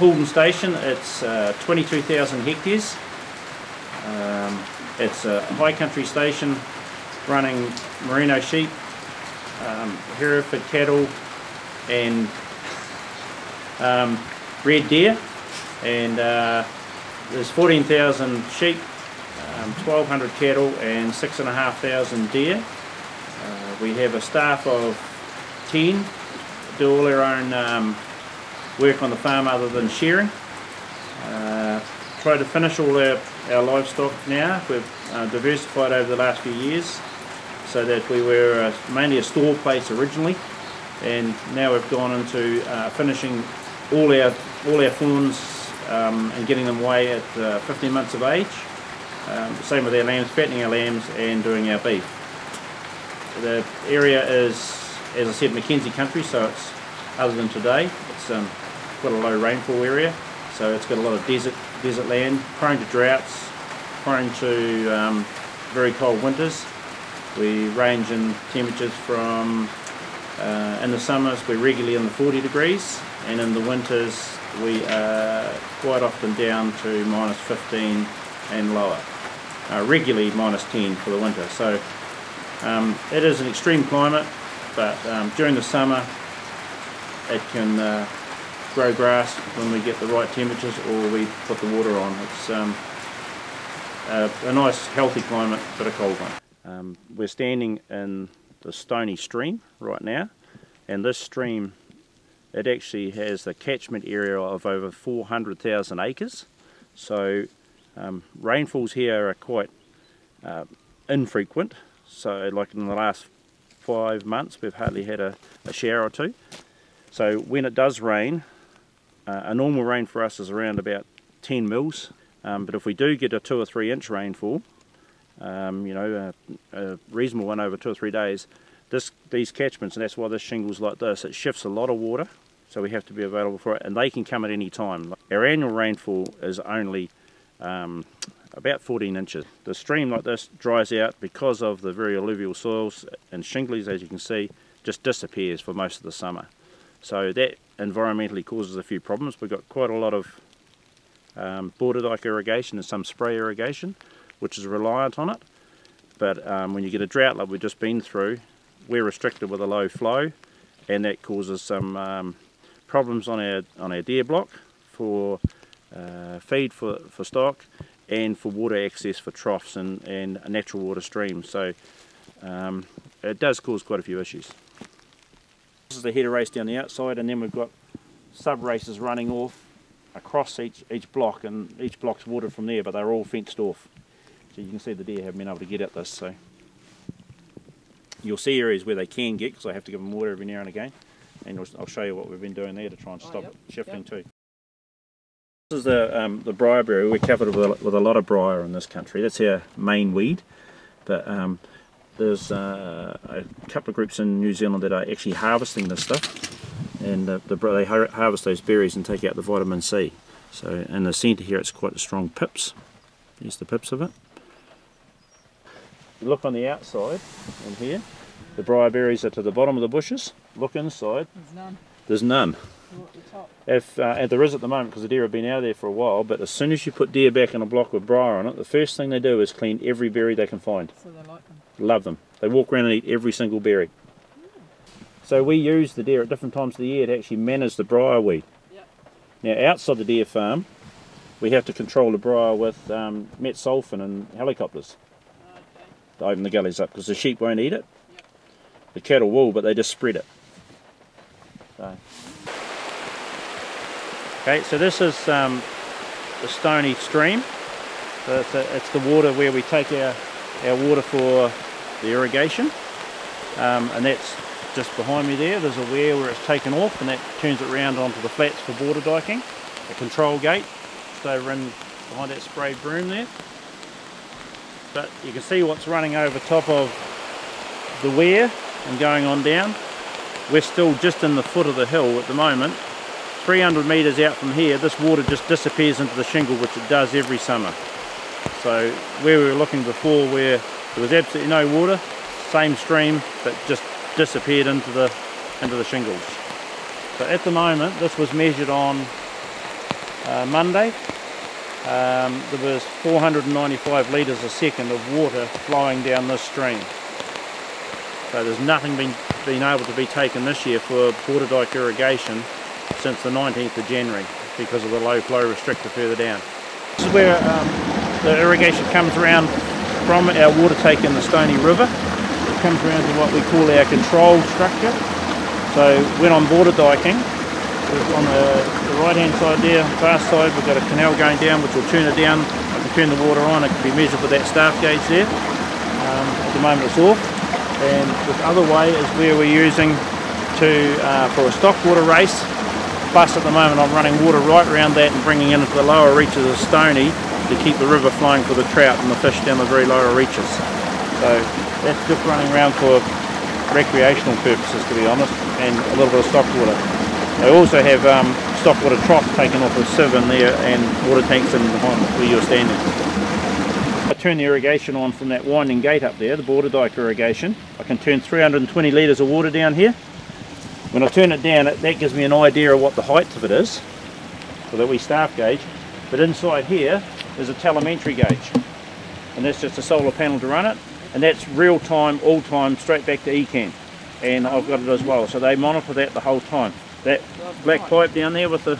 Haldon Station. It's uh, 22,000 hectares. Um, it's a high country station running merino sheep, um, Hereford cattle, and um, red deer. And uh, there's 14,000 sheep, um, 1,200 cattle, and 6,500 deer. Uh, we have a staff of 10, do all our own um, work on the farm other than shearing. Uh, try to finish all our, our livestock now. We've uh, diversified over the last few years so that we were uh, mainly a store place originally and now we've gone into uh, finishing all our all our fawns um, and getting them away at uh, 15 months of age. Um, same with our lambs, fattening our lambs and doing our beef. The area is, as I said, Mackenzie country, so it's other than today, it's um, quite a low rainfall area, so it's got a lot of desert desert land, prone to droughts, prone to um, very cold winters. We range in temperatures from, uh, in the summers we're regularly in the 40 degrees and in the winters we are quite often down to minus 15 and lower. Uh, regularly minus 10 for the winter. So um, it is an extreme climate, but um, during the summer it can uh, grow grass when we get the right temperatures or we put the water on. It's um, a, a, nice healthy climate, but a cold one. Um, we're standing in the Stony Stream right now, and this stream it actually has the catchment area of over 400,000 acres. So um, rainfalls here are quite uh, infrequent. So like in the last five months we've hardly had a, a shower or two. So when it does rain, uh, a normal rain for us is around about 10 mils. Um, but if we do get a two or three inch rainfall, um, you know, a, a, reasonable one over two or three days, this, these catchments, and that's why this shingle's like this, it shifts a lot of water, so we have to be available for it, and they can come at any time. Our annual rainfall is only um, about 14 inches. The stream like this dries out because of the very alluvial soils and shingles, as you can see, just disappears for most of the summer. So that environmentally causes a few problems. We've got quite a lot of um, border dike irrigation and some spray irrigation, which is reliant on it. But um, when you get a drought like we've just been through, we're restricted with a low flow, and that causes some um, problems on our on our deer block for uh, feed for, for stock and for water access for troughs and, and natural water streams. So um, it does cause quite a few issues. This is the header race down the outside and then we've got sub races running off across each, each block and each block's watered from there but they're all fenced off. So you can see the deer haven't been able to get at this. So You'll see areas where they can get because I have to give them water every now and again and I'll show you what we've been doing there to try and oh, stop oh, yep, it shifting yep. too. This is the, um, the briarberry. We're covered with a, with a lot of briar in this country. That's our main weed. But um, there's uh, a couple of groups in New Zealand that are actually harvesting this stuff and uh, the, they har harvest those berries and take out the vitamin C. So in the centre here it's quite strong pips. Here's the pips of it. You look on the outside in here, the briar berries are to the bottom of the bushes. Look inside. There's none. There's none. If uh, and there is at the moment because the deer have been out there for a while, but as soon as you put deer back in a block with briar on it, the first thing they do is clean every berry they can find. So they like them. Love them. They walk around and eat every single berry. So we use the deer at different times of the year to actually manage the briar weed. Yep. Now outside the deer farm, we have to control the briar with um, metsulfuron and helicopters. Okay. To open the gullies up because the sheep won't eat it. Yep. The cattle will, but they just spread it. So. Okay, so this is um, the Stony Stream. So it's, a, it's, the water where we take our, our water for the irrigation. Um, and that's just behind me there. There's a weir where it's taken off and that turns it around onto the flats for border diking. A control gate just over in behind that sprayed broom there. But you can see what's running over top of the weir and going on down. We're still just in the foot of the hill at the moment 300 metres out from here, this water just disappears into the shingle, which it does every summer. So where we were looking before, where there was absolutely no water, same stream, but just disappeared into the into the shingles. So at the moment, this was measured on uh, Monday, um, there was 495 litres a second of water flowing down this stream. So there's nothing been, been able to be taken this year for border dike irrigation since the 19th of January because of the low flow restrictor further down. This is where um, the irrigation comes around from our water take in the Stony River. It comes around to what we call our control structure. So when I'm border diking, on the, the right hand side there, far side, we've got a canal going down which will turn it down. I can turn the water on, it can be measured with that staff gauge there. Um, at the moment it's off. And this other way is where we're using to uh, for a stock water race. Plus at the moment I'm running water right around that and bringing in into the lower reaches of Stony to keep the river flowing for the trout and the fish down the very lower reaches. So that's just running around for recreational purposes to be honest and a little bit of stock water. They also have um, stock water trough taken off a sieve in there and water tanks in behind where you're standing. I turn the irrigation on from that winding gate up there, the border dike irrigation. I can turn 320 litres of water down here. When I turn it down, it, that gives me an idea of what the height of it is, for that wee staff gauge. But inside here, there's a telemetry gauge. And that's just a solar panel to run it. And that's real time, all time, straight back to ECAN. And I've got it as well. So they monitor that the whole time that black pipe down there with the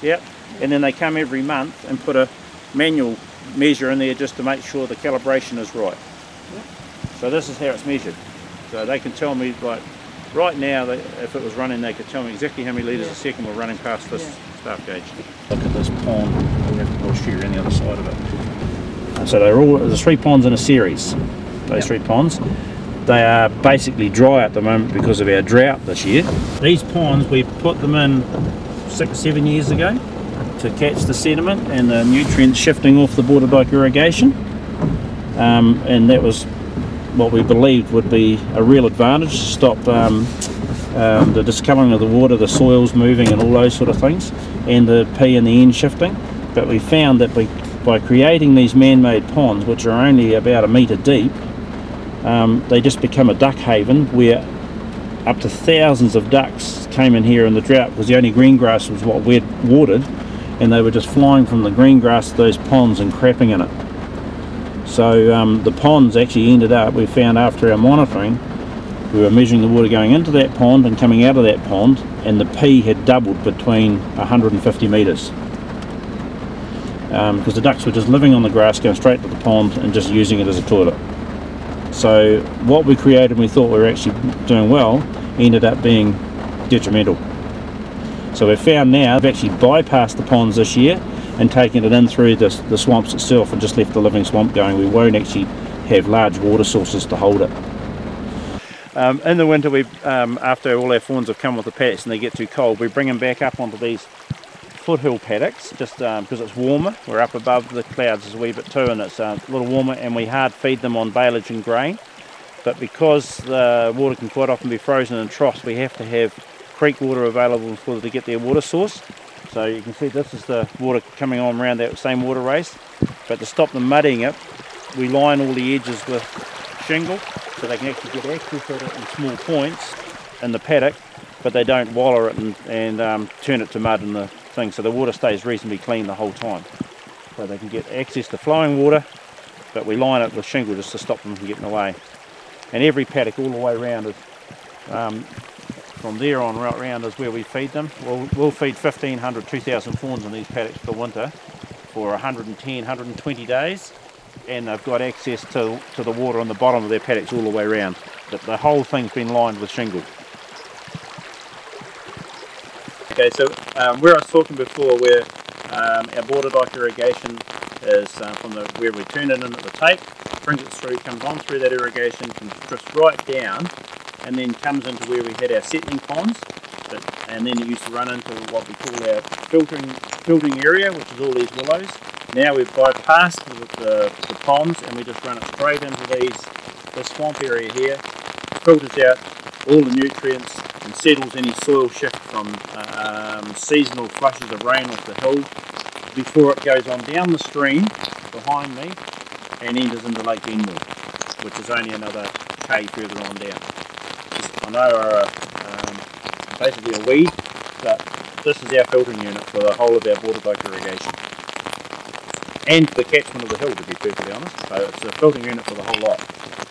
yep and then they come every month and put a manual measure in there just to make sure the calibration is right so this is how it's measured so they can tell me like right now if it was running they could tell me exactly how many litres a second we're running past this yeah. staff gauge look at this pond we'll shoot you around the other side of it so they're all there's three ponds in a series those yep. three ponds they are basically dry at the moment because of our drought this year. These ponds, we put them in six, seven years ago to catch the sediment and the nutrients shifting off the border dike irrigation. Um, and that was what we believed would be a real advantage to stop um, um, the discolouring of the water, the soils moving and all those sort of things, and the P and the N shifting. But we found that by, by creating these man-made ponds, which are only about a metre deep, um, they just become a duck haven where up to thousands of ducks came in here in the drought because the only green grass was what we'd watered and they were just flying from the green grass to those ponds and crapping in it. So um, the ponds actually ended up, we found after our monitoring, we were measuring the water going into that pond and coming out of that pond and the P had doubled between 150 metres. Because um, the ducks were just living on the grass, going straight to the pond and just using it as a toilet. So what we created and we thought we were actually doing well ended up being detrimental. So we've found now we've actually bypassed the ponds this year and taken it in through the, the swamps itself and just left the living swamp going. We won't actually have large water sources to hold it. Um, in the winter, we um, after all our fawns have come with the pets and they get too cold, we bring them back up onto these foothill paddocks just because um, it's warmer. We're up above the clouds as a wee bit too and it's uh, a little warmer and we hard feed them on baleage and grain. But because the water can quite often be frozen in troughs, we have to have creek water available for them to get their water source. So you can see this is the water coming on around that same water race. But to stop them muddying it, we line all the edges with shingle so they can actually get access to it in small points in the paddock, but they don't waller it and, and um, turn it to mud in the thing so the water stays reasonably clean the whole time. So they can get access to flowing water but we line it with shingle just to stop them from getting away. And every paddock all the way around is um, from there on right round is where we feed them. We'll, we'll feed 1500 2000 fawns in these paddocks for winter for 110 120 days. And they've got access to, to the water on the bottom of their paddocks all the way around but the whole thing's been lined with shingle Okay, so um, where I was talking before, where um, our border dike irrigation is uh, from the where we turn it in at the tape, brings it through, comes on through that irrigation, drifts right down, and then comes into where we had our settling ponds, but, and then it used to run into what we call our filtering filtering area, which is all these willows. Now we've bypassed the, the, the ponds and we just run it straight into these the swamp area here, filters out all the nutrients and settles any soil shift from um, seasonal flushes of rain off the hill before it goes on down the stream behind me and enters into Lake Benmore, which is only another K further on down. I know are a, um, basically a weed, but this is our filtering unit for the whole of our border boat irrigation. And the catchment of the hill, to be perfectly honest. So it's a filtering unit for the whole lot.